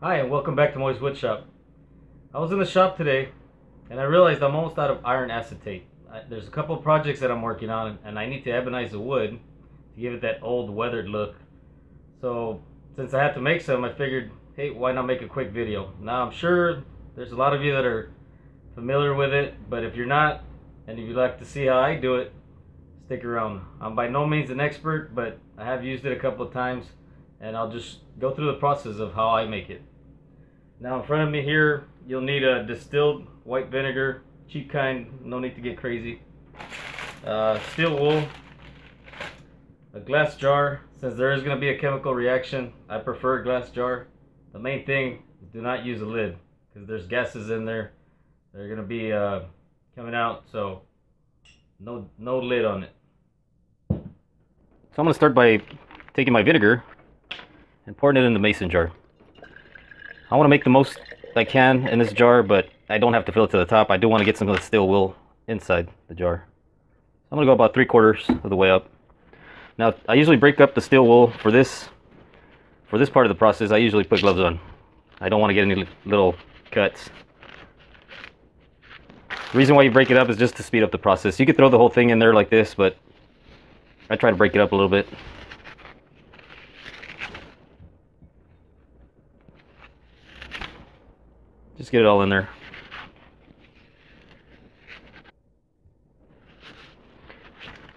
Hi, and welcome back to Moy's Woodshop. I was in the shop today, and I realized I'm almost out of iron acetate. I, there's a couple projects that I'm working on, and I need to ebonize the wood to give it that old weathered look. So, since I had to make some, I figured, hey, why not make a quick video? Now, I'm sure there's a lot of you that are familiar with it, but if you're not, and if you'd like to see how I do it, stick around. I'm by no means an expert, but I have used it a couple of times, and I'll just go through the process of how I make it. Now in front of me here, you'll need a distilled white vinegar, cheap kind, no need to get crazy. Uh, steel wool, a glass jar, since there is going to be a chemical reaction, I prefer a glass jar. The main thing is do not use a lid, because there's gases in there. They're going to be uh, coming out, so no, no lid on it. So I'm going to start by taking my vinegar and pouring it in the mason jar. I want to make the most I can in this jar, but I don't have to fill it to the top. I do want to get some of the steel wool inside the jar. I'm going to go about three quarters of the way up. Now, I usually break up the steel wool for this, for this part of the process. I usually put gloves on. I don't want to get any little cuts. The reason why you break it up is just to speed up the process. You could throw the whole thing in there like this, but I try to break it up a little bit. Just get it all in there.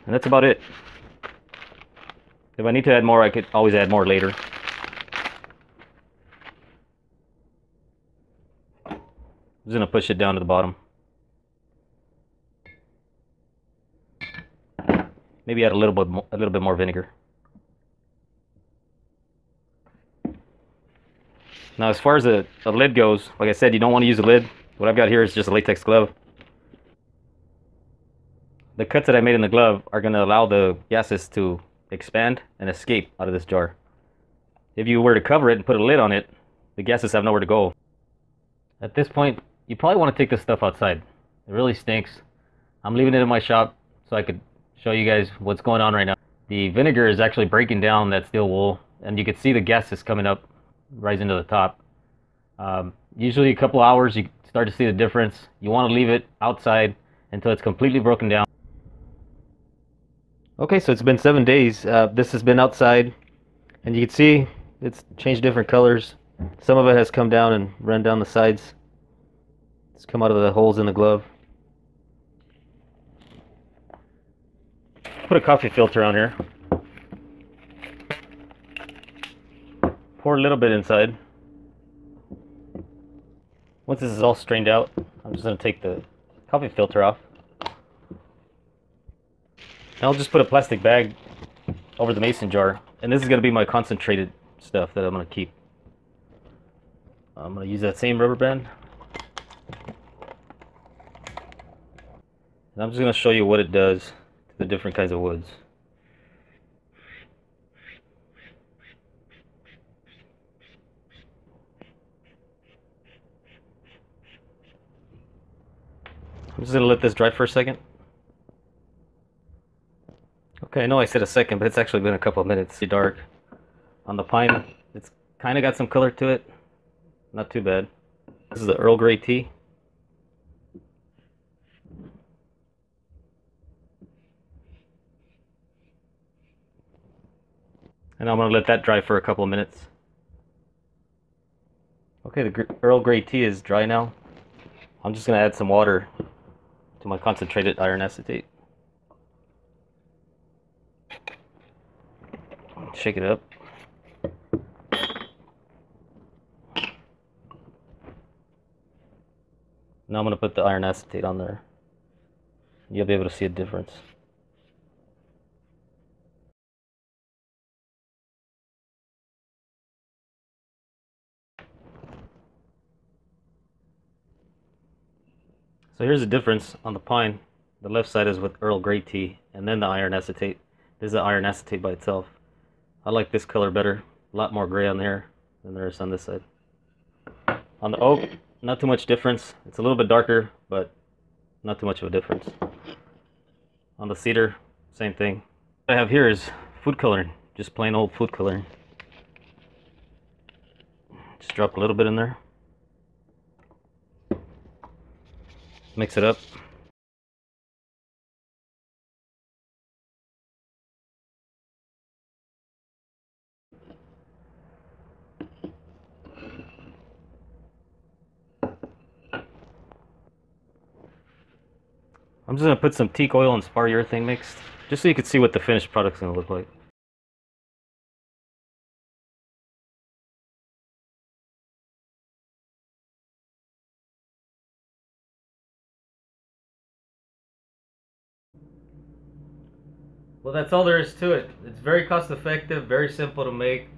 And that's about it. If I need to add more, I could always add more later. I'm just gonna push it down to the bottom. Maybe add a little bit, a little bit more vinegar. Now, as far as the, the lid goes, like I said, you don't want to use a lid. What I've got here is just a latex glove. The cuts that I made in the glove are going to allow the gases to expand and escape out of this jar. If you were to cover it and put a lid on it, the gases have nowhere to go. At this point, you probably want to take this stuff outside. It really stinks. I'm leaving it in my shop so I could show you guys what's going on right now. The vinegar is actually breaking down that steel wool and you can see the gases coming up rising to the top. Um, usually a couple hours you start to see the difference. You want to leave it outside until it's completely broken down. Okay, so it's been seven days. Uh, this has been outside and you can see it's changed different colors. Some of it has come down and run down the sides. It's come out of the holes in the glove. Put a coffee filter on here. Pour a little bit inside. Once this is all strained out, I'm just going to take the coffee filter off. And I'll just put a plastic bag over the mason jar. And this is going to be my concentrated stuff that I'm going to keep. I'm going to use that same rubber band. And I'm just going to show you what it does to the different kinds of woods. I'm just gonna let this dry for a second. Okay, I know I said a second, but it's actually been a couple of minutes. It's dark. On the pine, it's kind of got some color to it. Not too bad. This is the Earl Grey tea. And I'm going to let that dry for a couple of minutes. Okay, the Earl Grey tea is dry now. I'm just going to add some water to my concentrated iron acetate. Shake it up. Now I'm going to put the iron acetate on there. You'll be able to see a difference. So here's the difference on the pine. The left side is with Earl Grey tea, and then the iron acetate. This is the iron acetate by itself. I like this color better. A lot more gray on there than there is on this side. On the oak, not too much difference. It's a little bit darker, but not too much of a difference. On the cedar, same thing. What I have here is food coloring, just plain old food coloring. Just drop a little bit in there. Mix it up. I'm just gonna put some teak oil and spar urethane mixed, just so you can see what the finished product's gonna look like. Well, that's all there is to it. It's very cost effective, very simple to make.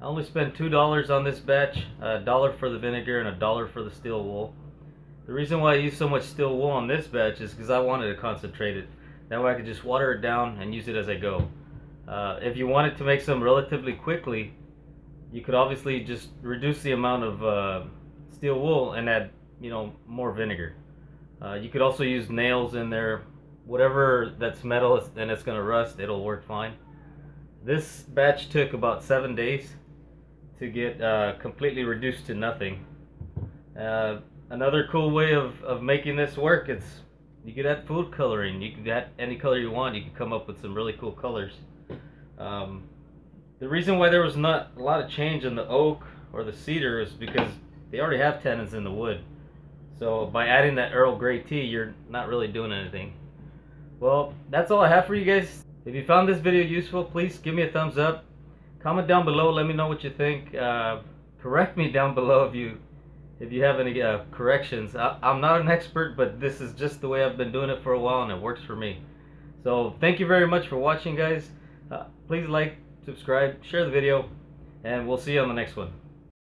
I only spent $2 on this batch, a dollar for the vinegar and a dollar for the steel wool. The reason why I use so much steel wool on this batch is because I wanted to concentrate it. That way I could just water it down and use it as I go. Uh, if you wanted to make some relatively quickly, you could obviously just reduce the amount of uh, steel wool and add, you know, more vinegar. Uh, you could also use nails in there whatever that's metal and it's gonna rust. It'll work fine. This batch took about seven days to get uh, completely reduced to nothing. Uh, another cool way of, of making this work it's you could add food coloring. You can add any color you want. You can come up with some really cool colors. Um, the reason why there was not a lot of change in the oak or the cedar is because they already have tannins in the wood. So by adding that Earl Grey tea you're not really doing anything well, that's all I have for you guys. If you found this video useful, please give me a thumbs up. Comment down below. Let me know what you think. Uh, correct me down below if you if you have any uh, corrections. I, am not an expert, but this is just the way I've been doing it for a while, and it works for me. So thank you very much for watching, guys. Uh, please like, subscribe, share the video, and we'll see you on the next one.